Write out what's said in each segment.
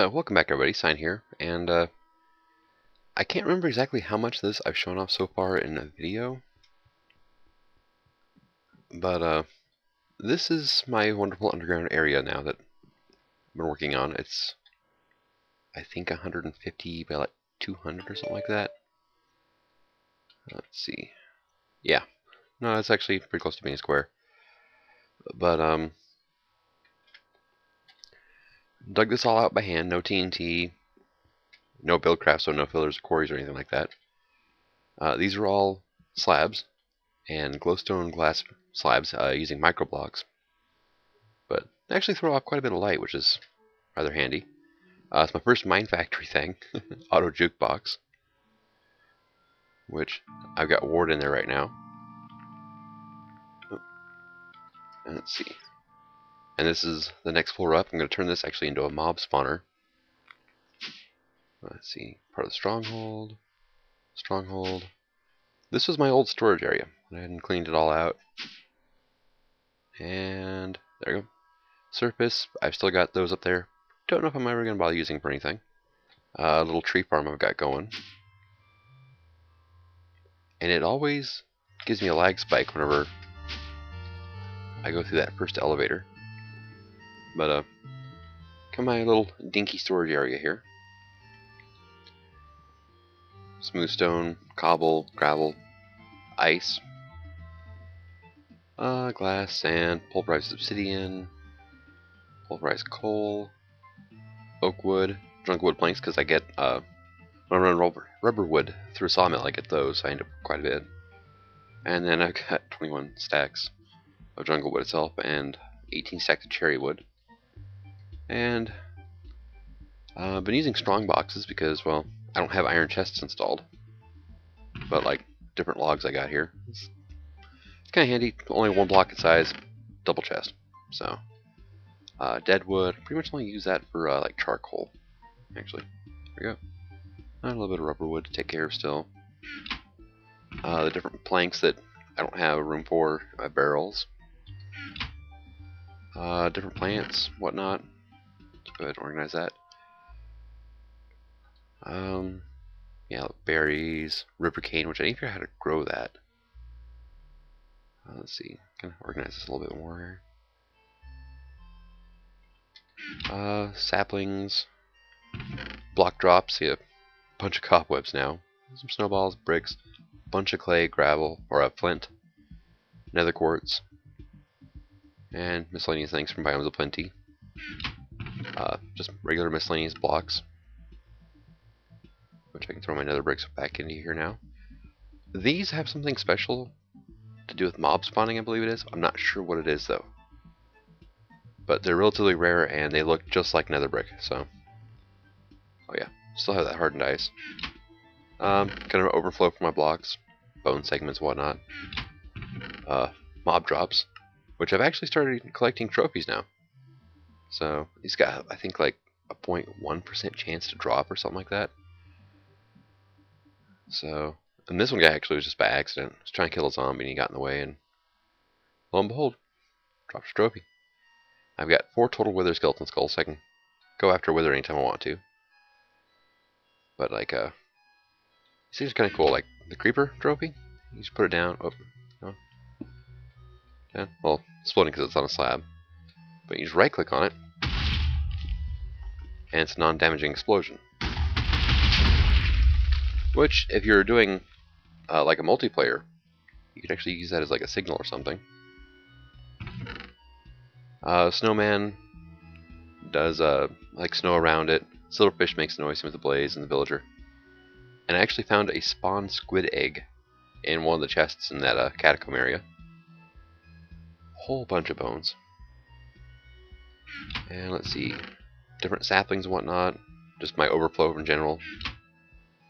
Uh, welcome back everybody, Sign here, and uh, I can't remember exactly how much of this I've shown off so far in a video, but uh, this is my wonderful underground area now that I've been working on. It's, I think, 150 by like 200 or something like that. Let's see. Yeah, no, it's actually pretty close to being a square. But, um, Dug this all out by hand, no TNT, no buildcraft, so no fillers quarries or anything like that. Uh, these are all slabs and glowstone glass slabs uh, using microblocks. But they actually throw off quite a bit of light, which is rather handy. Uh, it's my first Mine Factory thing, auto jukebox, which I've got Ward in there right now. Let's see. And this is the next floor up. I'm going to turn this actually into a mob spawner. Let's see, part of the stronghold, stronghold. This was my old storage area. I hadn't cleaned it all out. And there you go. Surface, I've still got those up there. Don't know if I'm ever going to bother using for anything. A uh, little tree farm I've got going. And it always gives me a lag spike whenever I go through that first elevator. But, uh, come my little dinky storage area here. Smooth stone, cobble, gravel, ice, uh, glass, sand, pulverized obsidian, pulverized coal, oak wood, drunk wood planks, because I get, uh, when I run rubber, rubber wood through a sawmill, I get those. I end up quite a bit. And then I've got 21 stacks of jungle wood itself, and 18 stacks of cherry wood. And uh, I've been using strong boxes because, well, I don't have iron chests installed. But, like, different logs I got here. It's, it's kind of handy. Only one block in size, double chest. So, uh, dead wood. Pretty much only use that for, uh, like, charcoal, actually. There we go. a little bit of rubber wood to take care of still. Uh, the different planks that I don't have room for, uh, barrels. Uh, different plants, whatnot. Go ahead and organize that. Um, yeah, berries, river cane, which I need to figure out how to grow that. Uh, let's see, kind of organize this a little bit more. Uh, saplings, block drops, see a bunch of cobwebs now. Some snowballs, bricks, bunch of clay, gravel, or a flint, nether quartz, and miscellaneous things from Biomes of Plenty. Uh, just regular miscellaneous blocks. Which I can throw my nether bricks back into here now. These have something special to do with mob spawning, I believe it is. I'm not sure what it is, though. But they're relatively rare, and they look just like nether brick, so... Oh yeah, still have that hardened ice. Um, kind of overflow from my blocks, bone segments, whatnot. Uh, mob drops, which I've actually started collecting trophies now. So he's got, I think, like a 0.1% chance to drop or something like that. So, and this one guy actually was just by accident. He was trying to kill a zombie and he got in the way, and lo and behold, drops a trophy. I've got four total wither skeleton skulls. I can go after wither anytime I want to. But like, uh, it seems kind of cool. Like the creeper trophy, you just put it down. Oh, no. Yeah, well, floating because it's on a slab. But you just right click on it, and it's a non-damaging explosion. Which, if you're doing uh, like a multiplayer, you could actually use that as like a signal or something. Uh, snowman does uh, like snow around it. Silverfish makes noise with the blaze and the villager. And I actually found a spawn squid egg in one of the chests in that uh, catacomb area. Whole bunch of bones. And let's see, different saplings and whatnot. Just my overflow in general,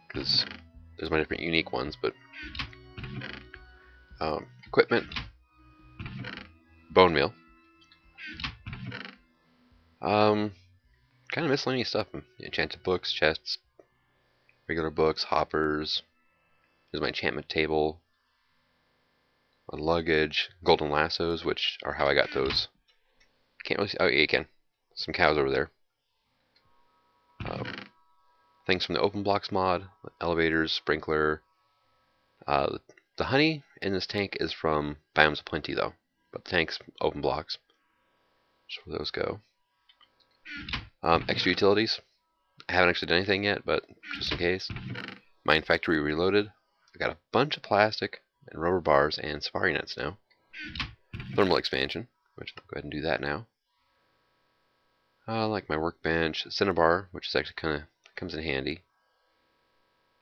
because there's my different unique ones. But um, equipment, bone meal, um, kind of miscellaneous stuff. Enchanted books, chests, regular books, hoppers. There's my enchantment table, my luggage, golden lassos, which are how I got those. Can't really see. Oh, yeah, you can. Some cows over there. uh, things from the Open Blocks mod, elevators, sprinkler. Uh, the honey in this tank is from Biomes of Plenty though, but the tank's open blocks. So where those go. Um, extra utilities. I haven't actually done anything yet, but just in case. Mine Factory Reloaded. I got a bunch of plastic and rubber bars and safari nets now. Thermal expansion, which I'll go ahead and do that now. Uh, like my workbench, cinnabar, which is actually kind of comes in handy.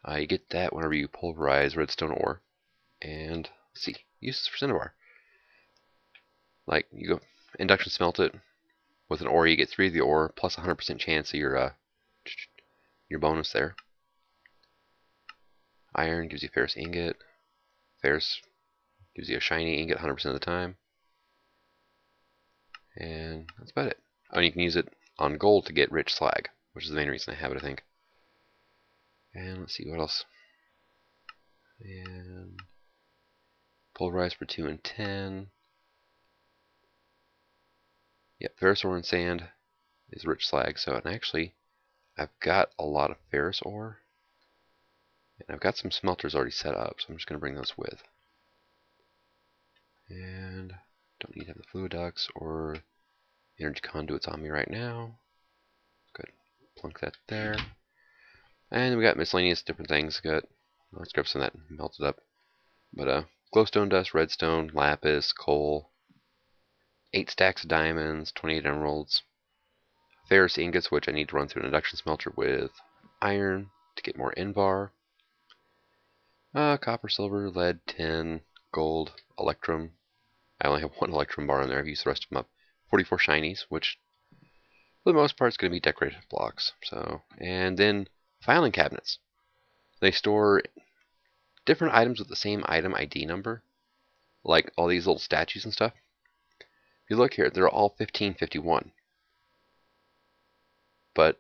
Uh, you get that whenever you pulverize redstone ore. And let's see, uses for cinnabar. Like you go induction smelt it with an ore, you get three of the ore plus 100% chance of your uh, your bonus there. Iron gives you ferrous ingot. Ferrous gives you a shiny ingot 100% of the time. And that's about it. Oh, and you can use it on gold to get rich slag, which is the main reason I have it, I think. And let's see what else. And pulverize for 2 and 10. Yep, ferrous ore and sand is rich slag. So, and actually, I've got a lot of ferrous ore. And I've got some smelters already set up, so I'm just going to bring those with. And need to have the fluid ducts or energy conduits on me right now. Good. Plunk that there. And we got miscellaneous different things. Got let's grab some of that melted up. But uh glowstone dust, redstone, lapis, coal, eight stacks of diamonds, 28 emeralds, ferrous ingots, which I need to run through an induction smelter with iron to get more invar, uh, copper, silver, lead, tin, gold, electrum. I only have one electrum bar in there. I've used the rest of them up. 44 shinies, which for the most part is going to be decorative blocks. So, and then filing cabinets. They store different items with the same item ID number, like all these little statues and stuff. If you look here, they're all 1551. But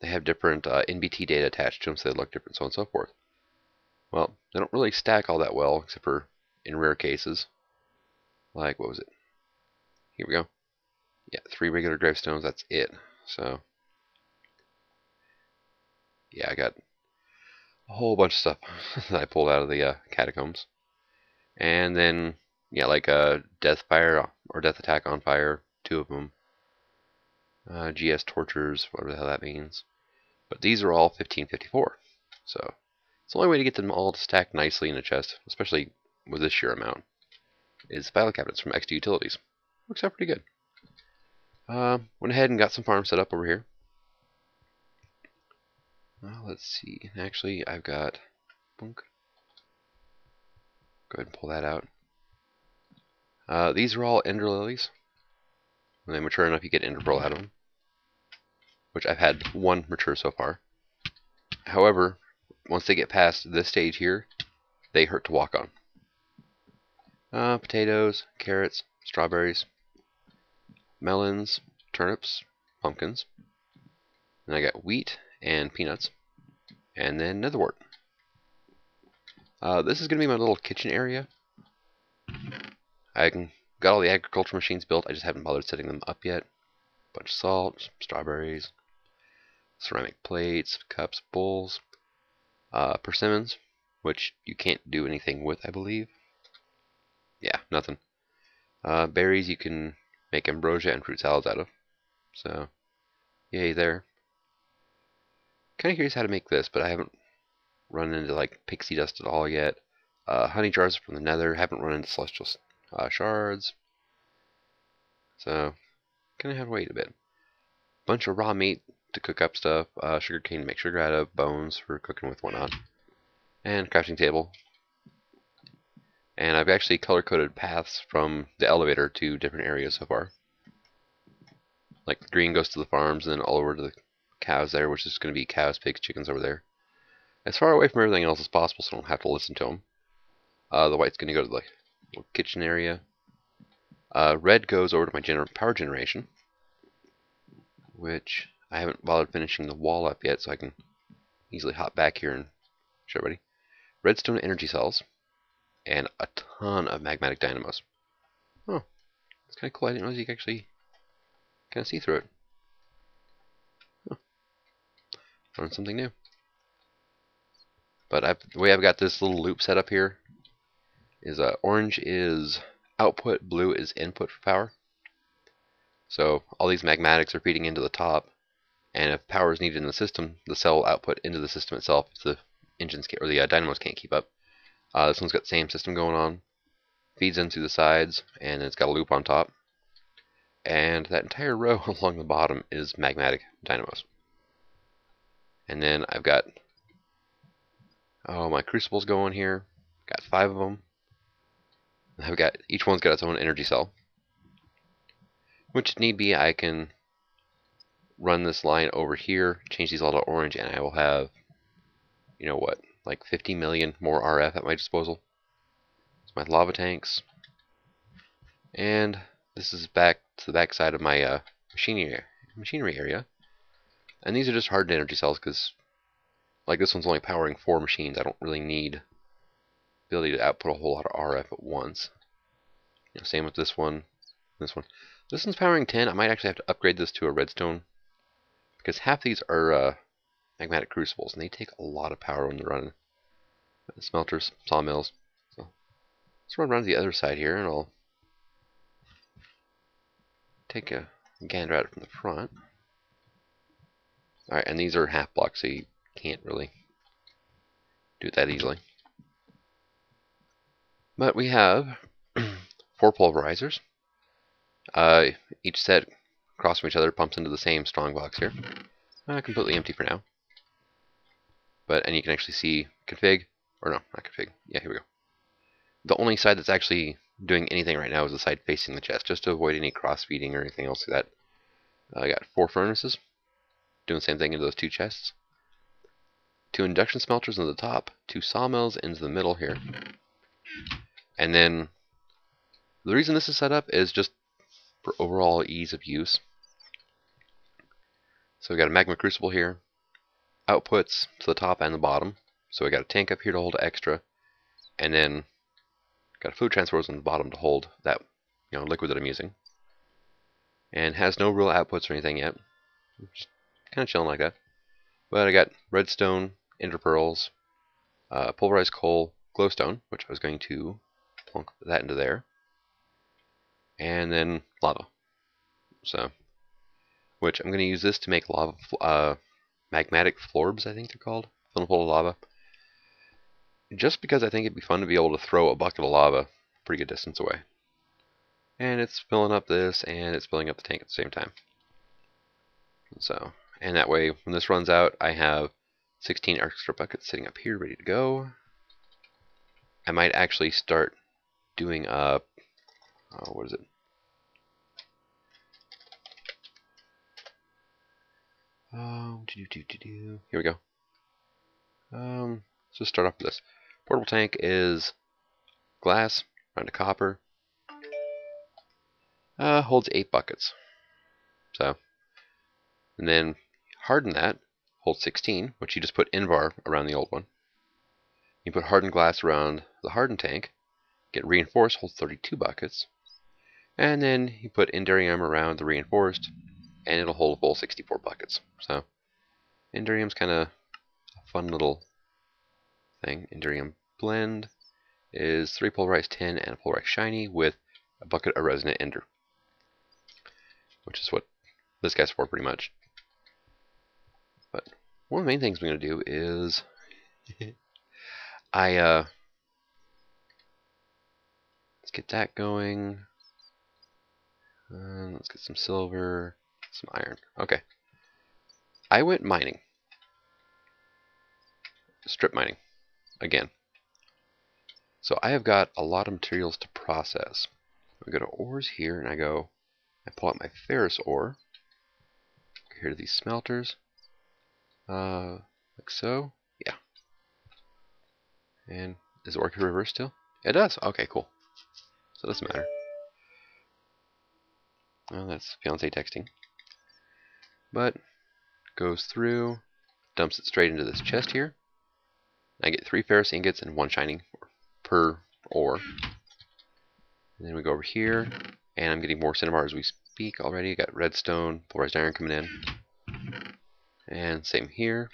they have different uh, NBT data attached to them, so they look different, so on and so forth. Well, they don't really stack all that well, except for in rare cases. Like, what was it? Here we go. Yeah, three regular gravestones, that's it. So, yeah, I got a whole bunch of stuff that I pulled out of the uh, catacombs. And then, yeah, like uh, Death Fire or Death Attack on Fire, two of them. Uh, GS Tortures, whatever the hell that means. But these are all 1554. So, it's the only way to get them all to stack nicely in a chest, especially with this sheer amount, is file cabinets from XD Utilities. Works out pretty good. Uh, went ahead and got some farms set up over here. Well, let's see. Actually, I've got... Go ahead and pull that out. Uh, these are all ender lilies. When they mature enough, you get ender pearl out of them. Which I've had one mature so far. However, once they get past this stage here, they hurt to walk on. Uh, potatoes, carrots, strawberries, melons, turnips, pumpkins. And I got wheat and peanuts. And then netherwort. Uh, this is going to be my little kitchen area. I can, got all the agriculture machines built. I just haven't bothered setting them up yet. Bunch of salt, strawberries, ceramic plates, cups, bowls, uh, persimmons, which you can't do anything with, I believe. Yeah, nothing. Uh, berries you can make ambrosia and fruit salads out of. So, yay there. Kind of curious how to make this, but I haven't run into like pixie dust at all yet. Uh, honey jars from the nether. Haven't run into celestial uh, shards. So, gonna have to wait a bit. Bunch of raw meat to cook up stuff. Uh, sugar cane to make sugar out of. Bones for cooking with whatnot. And crafting table. And I've actually color-coded paths from the elevator to different areas so far. Like the green goes to the farms and then all over to the cows there, which is going to be cows, pigs, chickens over there. As far away from everything else as possible so I don't have to listen to them. Uh, the white's going to go to the kitchen area. Uh, red goes over to my gener power generation, which I haven't bothered finishing the wall up yet, so I can easily hop back here and show everybody. Redstone energy cells, and a ton of magmatic dynamos. Oh, it's kind of cool. I didn't realize you could actually kind of see through it. learn something new. But I've, the way I've got this little loop set up here is uh, orange is output, blue is input for power. So all these magmatics are feeding into the top, and if power is needed in the system, the cell will output into the system itself if the engines or the uh, dynamos can't keep up. Uh, this one's got the same system going on, feeds in through the sides, and it's got a loop on top. And that entire row along the bottom is magmatic dynamos. And then I've got oh my crucibles going here. Got five of them. I've got each one's got its own energy cell. Which need be I can run this line over here, change these all to orange, and I will have you know what, like 50 million more RF at my disposal. It's my lava tanks. And this is back to the back side of my uh, machinery, machinery area. And these are just hardened energy cells because like this one's only powering four machines. I don't really need ability to output a whole lot of RF at once. You know, same with this one, this one. This one's powering 10. I might actually have to upgrade this to a redstone because half these are uh, magmatic crucibles and they take a lot of power when they're running. Smelters, sawmills. So let's run around to the other side here and I'll take a gander at it from the front. Alright, and these are half blocks, so you can't really do it that easily. But we have four pulverizers. Uh, each set across from each other pumps into the same strong box here. Uh, completely empty for now. But and you can actually see config, or no, not config. Yeah, here we go. The only side that's actually doing anything right now is the side facing the chest, just to avoid any cross feeding or anything else like that. Uh, I got four furnaces, doing the same thing into those two chests. Two induction smelters in the top, two sawmills into the middle here. And then the reason this is set up is just for overall ease of use. So we got a magma crucible here, outputs to the top and the bottom. So we got a tank up here to hold extra, and then got a fluid transporters on the bottom to hold that you know liquid that I'm using. And has no real outputs or anything yet. Just kind of chilling like that. But I got redstone, ender pearls, uh, pulverized coal, glowstone, which I was going to plunk that into there, and then lava. So, which I'm going to use this to make lava, uh, magmatic florbs, I think they're called, full of lava. Just because I think it'd be fun to be able to throw a bucket of lava pretty good distance away. And it's filling up this, and it's filling up the tank at the same time. So, and that way, when this runs out, I have 16 extra buckets sitting up here ready to go. I might actually start doing a, oh, uh, what is it? Um, do, do, do. Here we go. Um, let's just start off with this. Portable tank is glass, round to copper. Uh, holds 8 buckets. So, and then harden that, holds 16, which you just put Invar around the old one. You put hardened glass around the hardened tank, get reinforced, holds 32 buckets. And then you put Enderium around the reinforced, and it'll hold a full 64 buckets. So, Enderium's kind of a fun little thing. Enderium blend is 3 pulverized tin and a pulverized shiny with a bucket of resonant ender. Which is what this guy's for pretty much. But one of the main things we're going to do is I uh let's get that going. Uh, let's get some silver, some iron. Okay. I went mining. Strip mining. Again. So I have got a lot of materials to process. I go to ores here and I go, I pull out my ferrous ore. Here to these smelters. Uh, like so. Yeah. And is it working reverse still? It does. Okay, cool. So it doesn't matter. Well, that's fiance texting. But goes through, dumps it straight into this chest here. I get three ferrous ingots and one shining per ore. And then we go over here, and I'm getting more cinnabar as we speak already. I got redstone, pulverized iron coming in. And same here.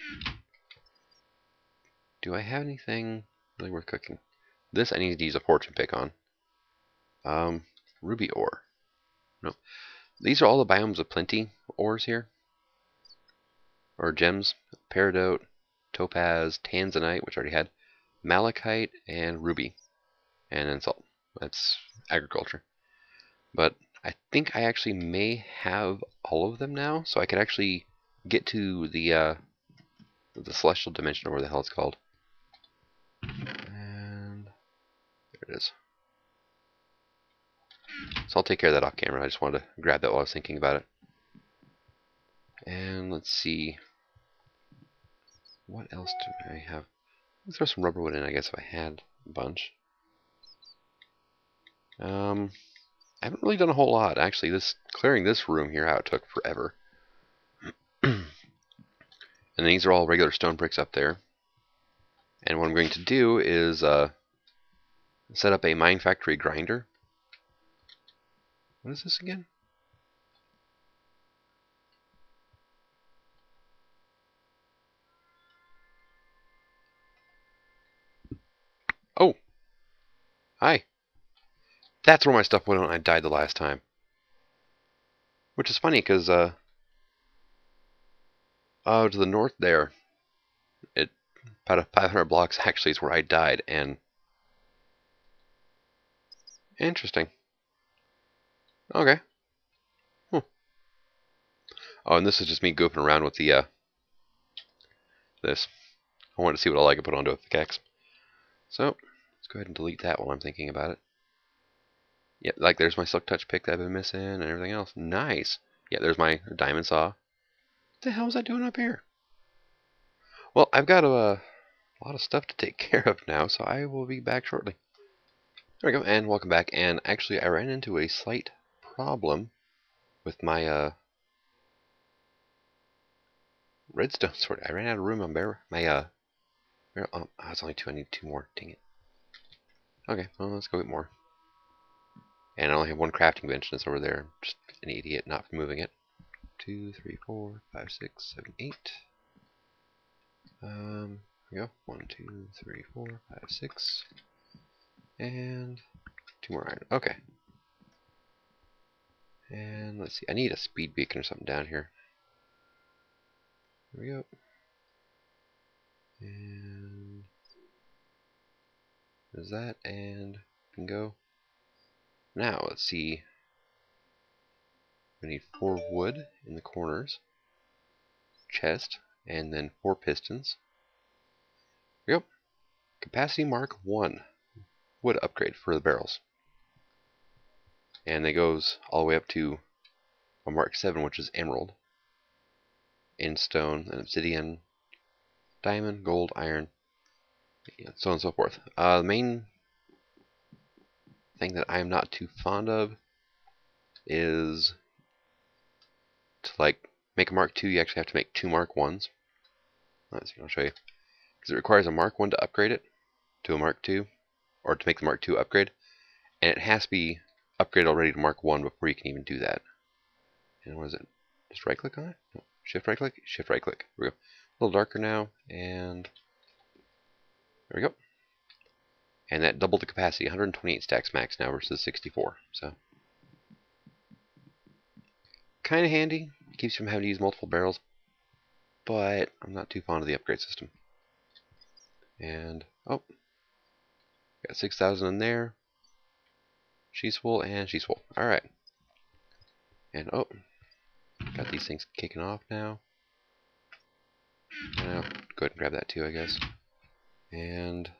Do I have anything really worth cooking? This I need to use a fortune pick on. Um, ruby ore. No. These are all the biomes of plenty ores here. Or gems. Peridot, topaz, tanzanite, which I already had, malachite, and ruby. And then salt. That's agriculture. But I think I actually may have all of them now, so I could actually get to the uh, the celestial dimension, or where the hell it's called. And there it is. So I'll take care of that off camera. I just wanted to grab that while I was thinking about it. And let's see. What else do I have? Let's throw some rubber wood in, I guess, if I had a bunch. Um, I haven't really done a whole lot. Actually, this clearing this room here out took forever. and these are all regular stone bricks up there. And what I'm going to do is uh, set up a mine factory grinder. What is this again? Oh! Hi! That's where my stuff went when I died the last time. Which is funny, because, uh... Oh, to the north there, it about 500 blocks actually is where I died, and... Interesting. Okay. Hmm. Oh, and this is just me goofing around with the, uh... This. I wanted to see what all I could put onto a pickaxe. So, let's go ahead and delete that while I'm thinking about it. Yeah, like there's my silk touch pick that I've been missing and everything else. Nice. Yeah, there's my diamond saw. What the hell is that doing up here? Well, I've got a, a lot of stuff to take care of now, so I will be back shortly. There we go, and welcome back. And actually, I ran into a slight problem with my uh, redstone sword. I ran out of room on bear. My uh, bear, oh, it's only two. I need two more. Dang it. Okay, well, let's go get more. And I only have one crafting bench that's over there. Just an idiot not moving it. Two, three, four, five, six, seven, eight. Um, here we go. One, two, three, four, five, six. And two more iron. Okay. And let's see. I need a speed beacon or something down here. There we go. And there's that, and can go. Now, let's see. We need four wood in the corners, chest, and then four pistons. Yep. Capacity mark 1. Wood upgrade for the barrels. And it goes all the way up to a mark 7, which is emerald, in stone, and obsidian, diamond, gold, iron, so on and so forth. Uh, the main thing that I'm not too fond of is to like make a Mark II, you actually have to make two Mark 1s. Let's see, I'll show you. Because it requires a Mark 1 to upgrade it to a Mark II, or to make the Mark II upgrade. And it has to be upgraded already to Mark 1 before you can even do that. And what is it? Just right click on it? No. Shift right click? Shift right click. We go. A little darker now, and there we go. And that doubled the capacity, 128 stacks max now versus 64. So kind of handy. Keeps you from having to use multiple barrels, but I'm not too fond of the upgrade system. And oh, got 6,000 in there. She's full and she's full. All right. And oh, got these things kicking off now. Now, go ahead and grab that too, I guess. And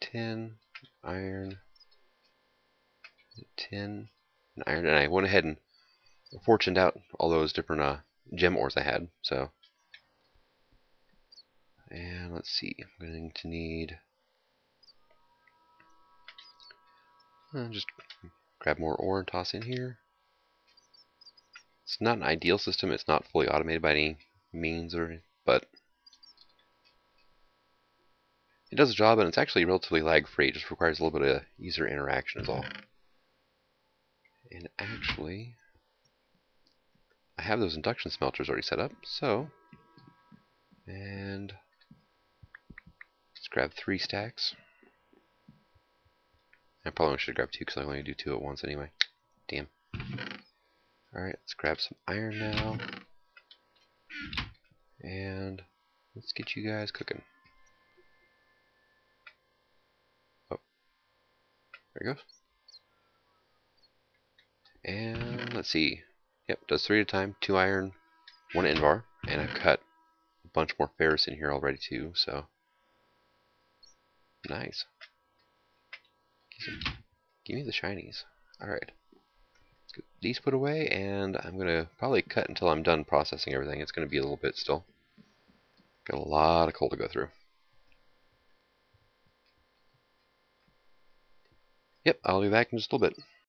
tin, iron, tin, and iron. And I went ahead and fortuned out all those different uh, gem ores I had. So, and let's see, I'm going to need uh, just grab more ore and toss in here. It's not an ideal system. It's not fully automated by any means, or does the job, and it's actually relatively lag-free. It just requires a little bit of user interaction is all. And actually, I have those induction smelters already set up, so and let's grab three stacks. I probably should grab two because I only do two at once anyway. Damn. Alright, let's grab some iron now. And let's get you guys cooking. There it goes. And let's see. Yep, does three at a time, two iron, one Invar, and I've cut a bunch more ferrous in here already too, so nice. Give me the shinies. Alright. These put away, and I'm to probably cut until I'm done processing everything. It's to be a little bit still. Got a lot of coal to go through. Yep, I'll be back in just a little bit.